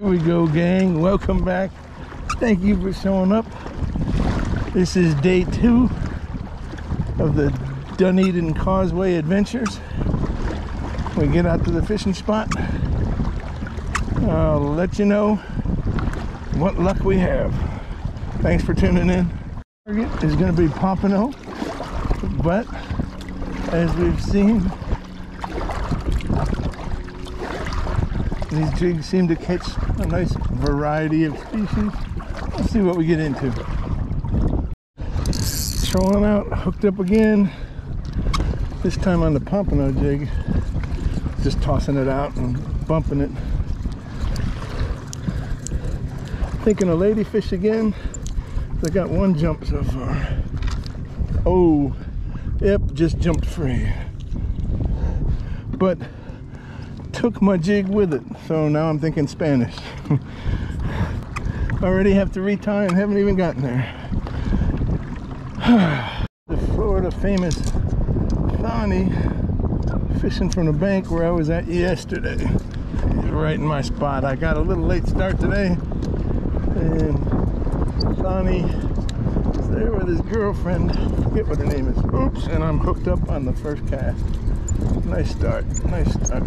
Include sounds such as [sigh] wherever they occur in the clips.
Here we go, gang. Welcome back. Thank you for showing up. This is day two of the Dunedin Causeway Adventures. We get out to the fishing spot. I'll let you know what luck we have. Thanks for tuning in. Target is going to be Pompano, but as we've seen, these jigs seem to catch a nice variety of species. Let's see what we get into. Trolling out, hooked up again. This time on the Pompano jig. Just tossing it out and bumping it. Thinking a ladyfish again. I got one jump so far. Oh, yep, just jumped free. But took my jig with it, so now I'm thinking Spanish. [laughs] Already have to retie and haven't even gotten there. [sighs] the Florida famous Thonny fishing from the bank where I was at yesterday. He's right in my spot. I got a little late start today and Thonny is there with his girlfriend. I forget what her name is. Oops, and I'm hooked up on the first cast. Nice start, nice start.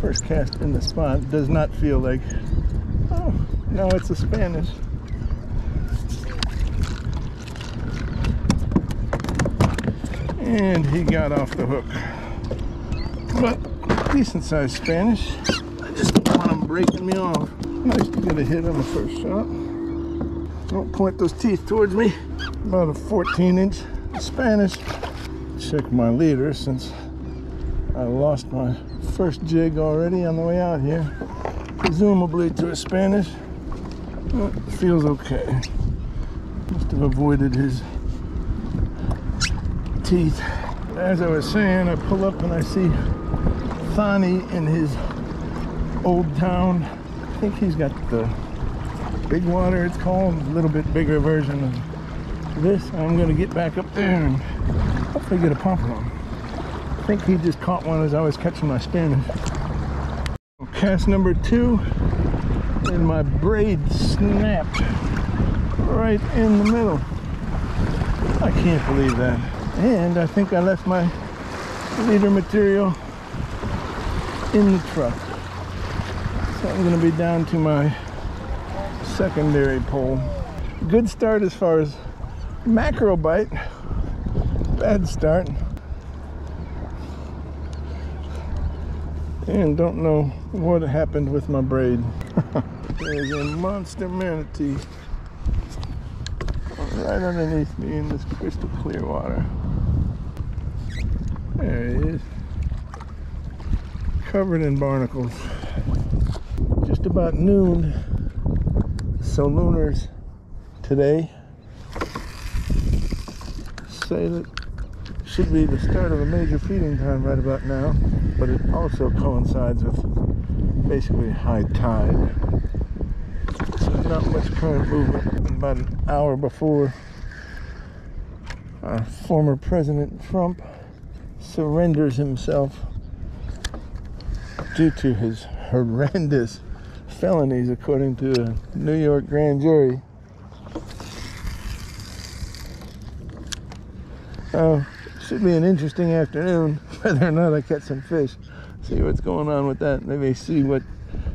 First cast in the spot does not feel like, oh, no, it's a Spanish. And he got off the hook. But decent sized Spanish. I just don't want him breaking me off. Nice to get a hit on the first shot. Don't point those teeth towards me. About a 14 inch Spanish. Check my leader since I lost my first jig already on the way out here. Presumably to a Spanish. Well, feels okay. Must have avoided his teeth. As I was saying, I pull up and I see Thonny in his old town. I think he's got the big water it's called, a little bit bigger version of this. I'm gonna get back up there and hopefully get a pompano. I think he just caught one as I was catching my Spanish. Cast number two, and my braid snapped right in the middle. I can't believe that. And I think I left my leader material in the truck. So I'm gonna be down to my secondary pole. Good start as far as mackerel bite. Bad start. And don't know what happened with my braid. [laughs] There's a monster manatee right underneath me in this crystal clear water. There he is. Covered in barnacles. Just about noon. So lunars today say that should be the start of a major feeding time right about now, but it also coincides with basically high tide. So not much current movement. About an hour before our former President Trump surrenders himself due to his horrendous felonies, according to a New York grand jury. Oh, should be an interesting afternoon, [laughs] whether or not I catch some fish. See what's going on with that. Maybe see what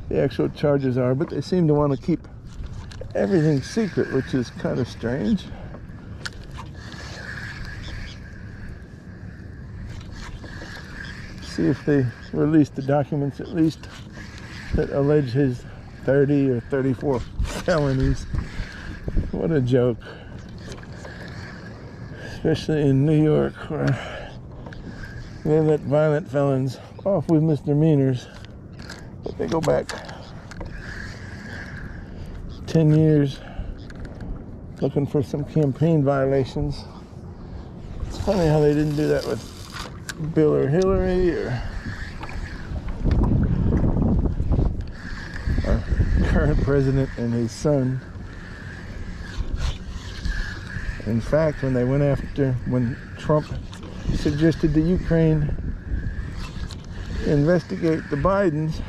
the actual charges are, but they seem to want to keep everything secret, which is kind of strange. See if they release the documents at least that allege his 30 or 34 felonies. What a joke. Especially in New York where they let violent felons off with misdemeanors. But they go back 10 years looking for some campaign violations. It's funny how they didn't do that with Bill or Hillary or our current president and his son. In fact, when they went after, when Trump suggested the Ukraine investigate the Bidens,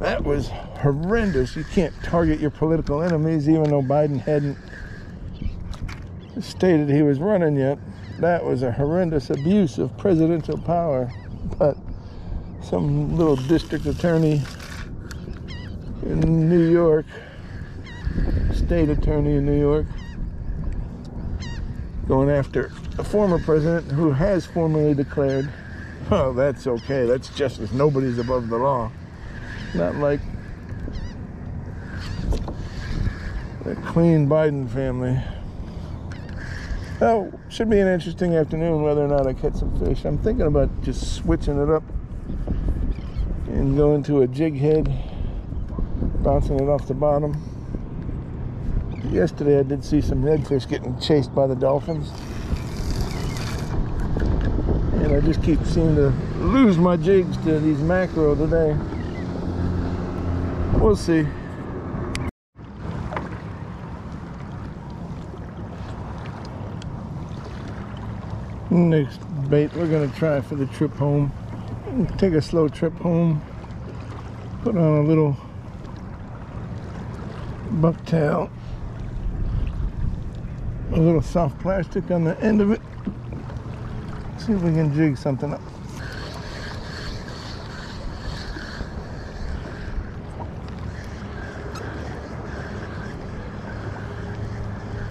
That was horrendous. You can't target your political enemies, even though Biden hadn't stated he was running yet. That was a horrendous abuse of presidential power. But some little district attorney in New York, state attorney in New York, going after a former president who has formally declared, oh, that's okay, that's justice, nobody's above the law. Not like the clean Biden family. Oh, should be an interesting afternoon whether or not I catch some fish. I'm thinking about just switching it up and going to a jig head, bouncing it off the bottom. Yesterday I did see some redfish getting chased by the dolphins. And I just keep seeming to lose my jigs to these mackerel today. We'll see. Next bait we're gonna try for the trip home. Take a slow trip home. Put on a little bucktail. A little soft plastic on the end of it. See if we can jig something up.